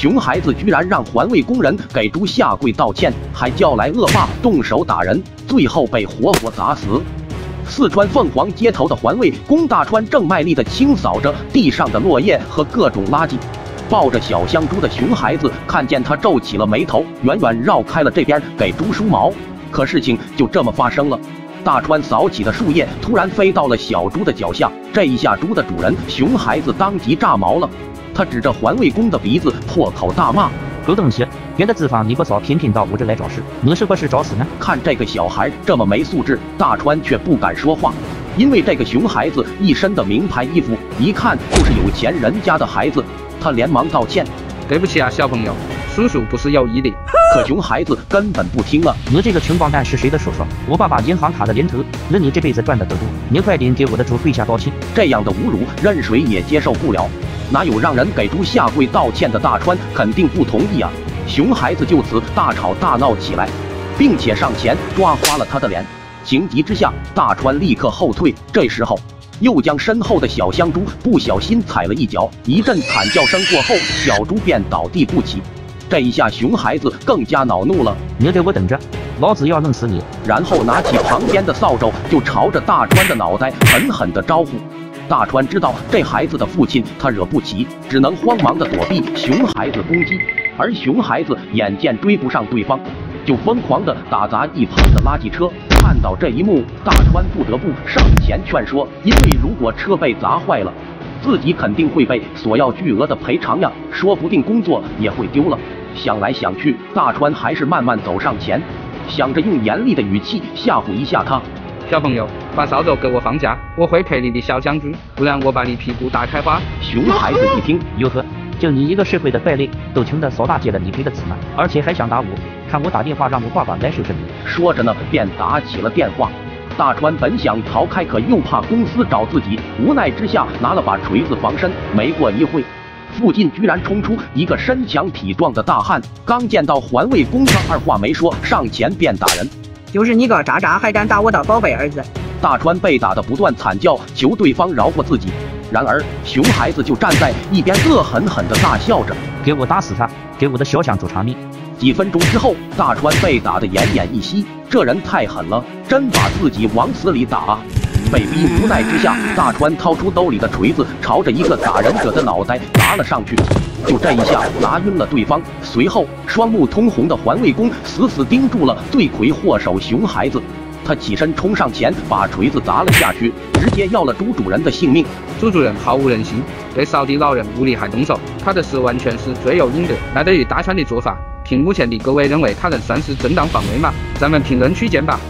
熊孩子居然让环卫工人给猪下跪道歉，还叫来恶霸动手打人，最后被活活砸死。四川凤凰街头的环卫工大川正卖力地清扫着地上的落叶和各种垃圾。抱着小香猪的熊孩子看见他皱起了眉头，远远绕开了这边给猪梳毛。可事情就这么发生了，大川扫起的树叶突然飞到了小猪的脚下，这一下猪的主人熊孩子当即炸毛了，他指着环卫工的鼻子破口大骂：“狗东西，别的地方你不扫，偏偏到我这来找事，你是不是找死呢？”看这个小孩这么没素质，大川却不敢说话，因为这个熊孩子一身的名牌衣服，一看就是有钱人家的孩子。他连忙道歉：“对不起啊，小朋友，叔叔不是有意的。”可熊孩子根本不听啊：“你这个穷光蛋是谁的叔叔？我爸爸银行卡的连头，那你这辈子赚的都多。你快点给我的猪跪下道歉！”这样的侮辱，任谁也接受不了。哪有让人给猪下跪道歉的？大川肯定不同意啊！熊孩子就此大吵大闹起来，并且上前抓花了他的脸。情急之下，大川立刻后退。这时候。又将身后的小香猪不小心踩了一脚，一阵惨叫声过后，小猪便倒地不起。这一下，熊孩子更加恼怒了：“你给我等着，老子要弄死你！”然后拿起旁边的扫帚，就朝着大川的脑袋狠狠地招呼。大川知道这孩子的父亲他惹不起，只能慌忙地躲避熊孩子攻击。而熊孩子眼见追不上对方，就疯狂地打砸一旁的垃圾车。看到这一幕，大川不得不上前劝说，因为如果车被砸坏了，自己肯定会被索要巨额的赔偿呀，说不定工作也会丢了。想来想去，大川还是慢慢走上前，想着用严厉的语气吓唬一下他。小朋友，把扫帚给我放下，我会赔你的小将军，不然我把你屁股打开花。熊孩子一听，哟呵。就你一个社会的败类，都穷得扫大街了，你赔得起吗？而且还想打我？看我打电话让我爸爸来收拾你。说着呢，便打起了电话。大川本想逃开，可又怕公司找自己，无奈之下拿了把锤子防身。没过一会，附近居然冲出一个身强体壮的大汉。刚见到环卫工，他二话没说，上前便打人。就是你个渣渣，还敢打我的宝贝儿子！大川被打得不断惨叫，求对方饶过自己。然而，熊孩子就站在一边，恶狠狠地大笑着：“给我打死他，给我的小香猪偿命！”几分钟之后，大川被打得奄奄一息。这人太狠了，真把自己往死里打！被逼无奈之下，大川掏出兜里的锤子，朝着一个打人者的脑袋砸了上去。就这一下，砸晕了对方。随后，双目通红的环卫工死死盯住了罪魁祸首熊孩子。他起身冲上前，把锤子砸了下去，直接要了猪主人的性命。朱主任毫无人性，对扫地老人无理还动手，他的死完全是罪有应得。那对于大川的做法，凭目前的各位认为，他能算是正当防卫吗？咱们评论区见吧。